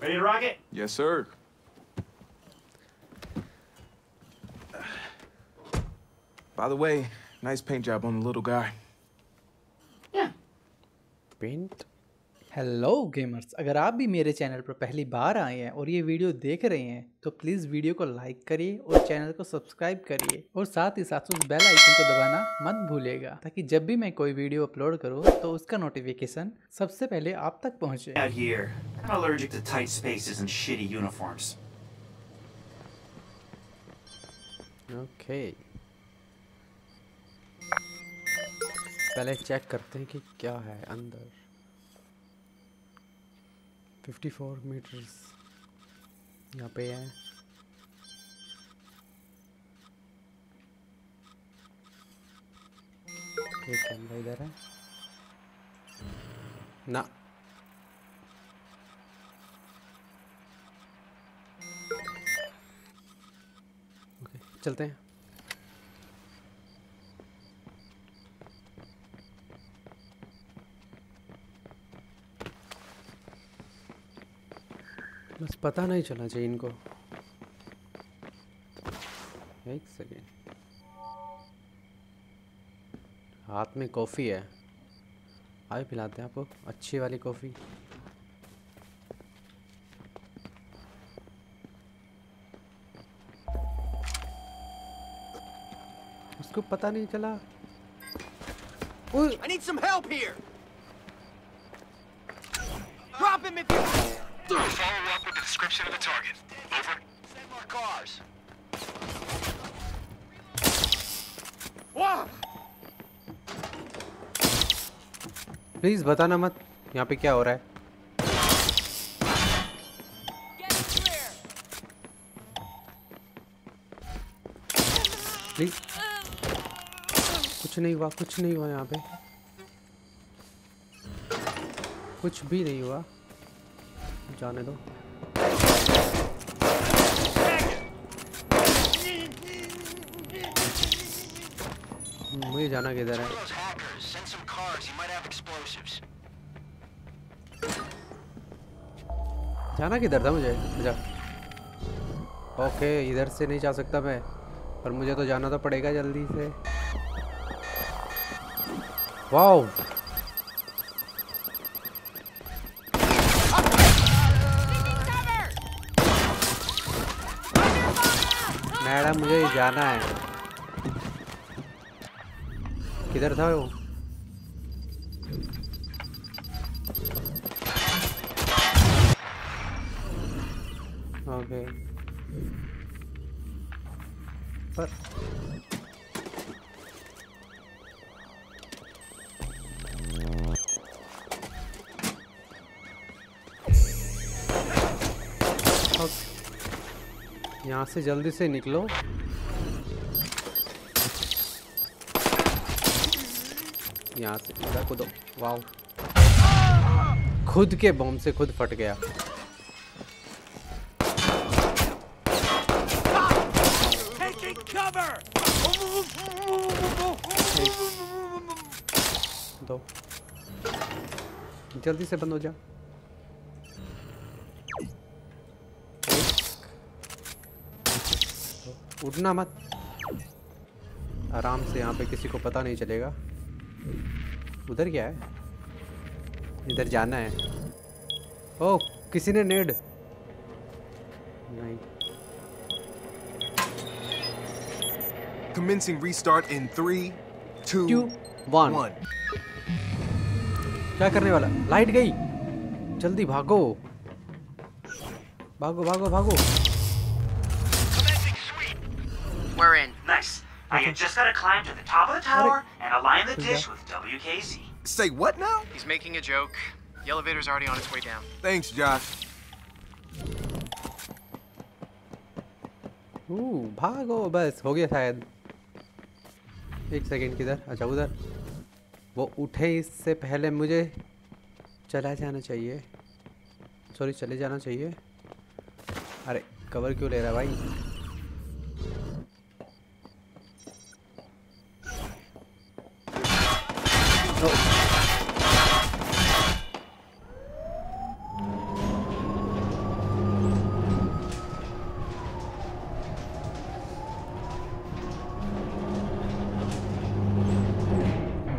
Ready to rock it? Yes, sir. By the way, nice paint job on the little guy. Yeah. Paint hello gamers अगर आप भी मेरे channel पर पहली बार आए हैं और ये वीडियो देख रहे हैं तो प्लीज़ वीडियो को लाइक करिए और चैनल को सब्सक्राइब करिए और साथ ही साथ उस बेल आइकन को दबाना मत भूलिएगा ताकि जब भी मैं कोई वीडियो अपलोड करूँ तो उसका नोटिफिकेशन सबसे पहले आप तक पहुँचे। पहले चेक करते हैं कि क्या है अंदर। 54 मीटर्स यहाँ पे है। एक कैमरा इधर है। ना। ओके चलते हैं। पता नहीं चलना चाहिए इनको। एक सेकेंड हाथ में कॉफ़ी है। आए पिलाते हैं आपको, अच्छी वाली कॉफ़ी। उसको पता नहीं चला। I need some help here! Drop him if you... Follow up with the description of the target. Over. Send more cars. Please बताना मत। यहाँ पे क्या हो रहा है? प्लीज़ कुछ नहीं हुआ कुछ नहीं हुआ यहाँ पे। कुछ भी नहीं हुआ। जाने दो। मुझे जाना किधर है. जाना किधर था मुझे? जा। ओके इधर से नहीं जा सकता मैं। पर मुझे तो जाना तो पड़ेगा जल्दी से। वाओ मैडम मुझे जाना है। किधर था वो? ओके पर यहाँ से जल्दी से निकलो। यहाँ से। इधर कूदो। वाओ। खुद के बॉम्ब से खुद फट गया। दो। जल्दी से बंद हो जा। उठना मत। आराम से यहाँ पे किसी को पता नहीं चलेगा। उधर क्या है? इधर जाना है। ओह किसी ने नेड। नहीं। Commencing restart in three, two, two one one. क्या करने वाला? लाइट गई। जल्दी भागो। भागो भागो भागो। We're in. Nice. Now you just gotta climb to the top of the tower and align the dish with WKZ. Say what now? He's making a joke. The elevator's already on its way down. Thanks, Josh. ऊ भागो बस हो गया शायद एक second किधर अच्छा उधर वो उठे इससे पहले मुझे चला जाना चाहिए सॉरी चले जाना चाहिए अरे कवर क्यों ले रहा है भाई Oh.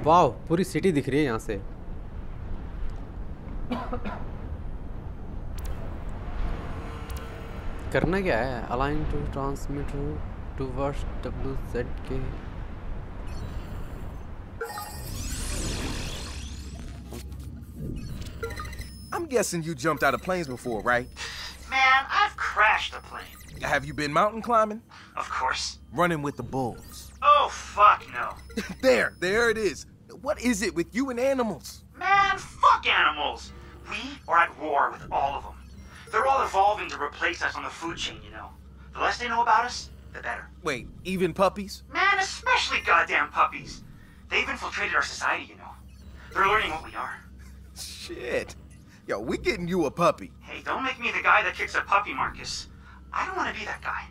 वाह पूरी सिटी दिख रही है यहाँ से। करना क्या है? Align to transmitter towards W Z K guessing you jumped out of planes before, right? Man, I've crashed a plane. Have you been mountain climbing? Of course. Running with the bulls? Oh, fuck no. there, there it is. What is it with you and animals? Man, fuck animals. We are at war with all of them. They're all evolving to replace us on the food chain, you know. The less they know about us, the better. Wait, even puppies? Man, especially goddamn puppies. They've infiltrated our society, you know. They're learning what we are. Shit. Yo, we getting you a puppy. Hey, don't make me the guy that kicks a puppy, Marcus. I don't want to be that guy.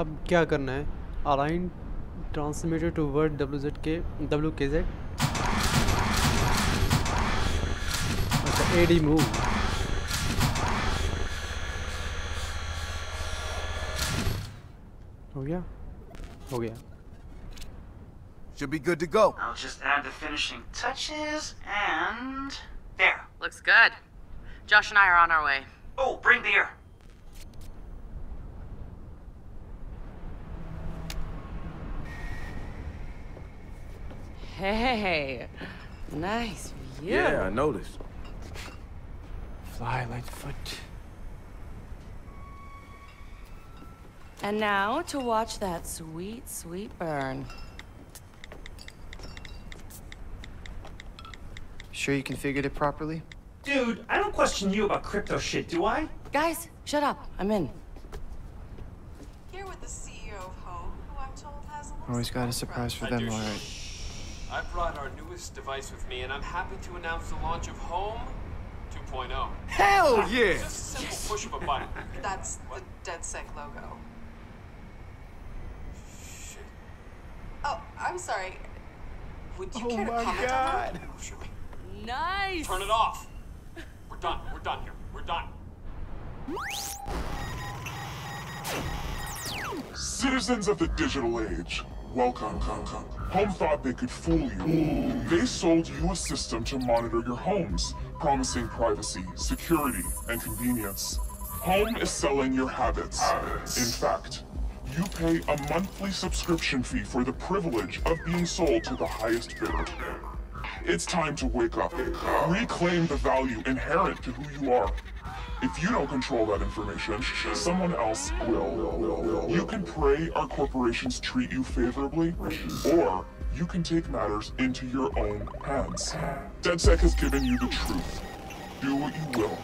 अब क्या करना है align transmitter toward W Z K W K Z अच्छा A D move हो गया हो गया Should be good to go. I'll just add the finishing touches and there. Looks good. Josh and I are on our way. Oh, bring beer. Hey, nice view. Yeah, I noticed. Fly Lightfoot. And now to watch that sweet, sweet burn. Sure you configured it properly? Dude, I don't question you about crypto shit, do I? Guys, shut up. I'm in. Here with the CEO of Home, who I'm told has a little Always got a surprise surprise for them, alright. I brought our newest device with me, and I'm happy to announce the launch of Home 2.0. Hell yeah! It's just a simple push of a button. That's the DedSec logo. Shit. Oh, I'm sorry. Would you Oh care to comment God. on that? Oh, shit. Nice. Turn it off. We're done. We're done here. We're done. Citizens of the digital age, welcome. Home thought they could fool you. They sold you a system to monitor your homes, promising privacy, security, and convenience. Home is selling your habits. In fact, you pay a monthly subscription fee for the privilege of being sold to the highest bidder. It's time to wake up. Reclaim the value inherent to who you are. If you don't control that information, someone else will. You can pray our corporations treat you favorably, or you can take matters into your own hands. DedSec has given you the truth. Do what you will.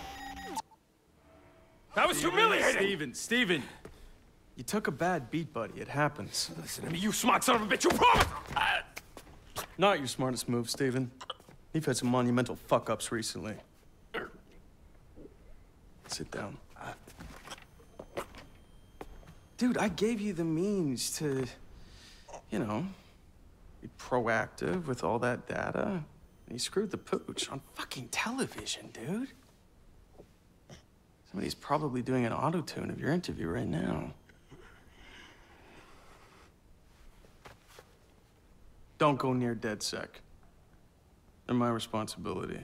That was humiliating. Steven, Steven. You took a bad beat, buddy. It happens. Listen to me, you smart son of a bitch. You promised. Uh, Not your smartest move, Steven. You've had some monumental fuck ups recently. Sit down. Dude, I gave you the means to, you know, be proactive with all that data. And you screwed the pooch on fucking television, dude. Somebody's probably doing an auto tune of your interview right now. Don't go near DedSec. They're my responsibility.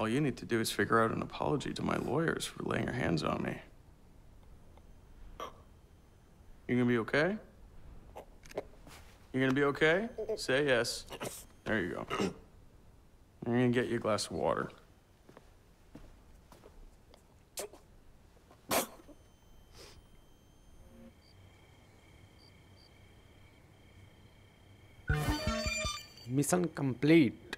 All you need to do is figure out an apology to my lawyers for laying your hands on me. You gonna be okay? You gonna be okay? Say yes. There you go. I'm gonna get you a glass of water. Mission complete.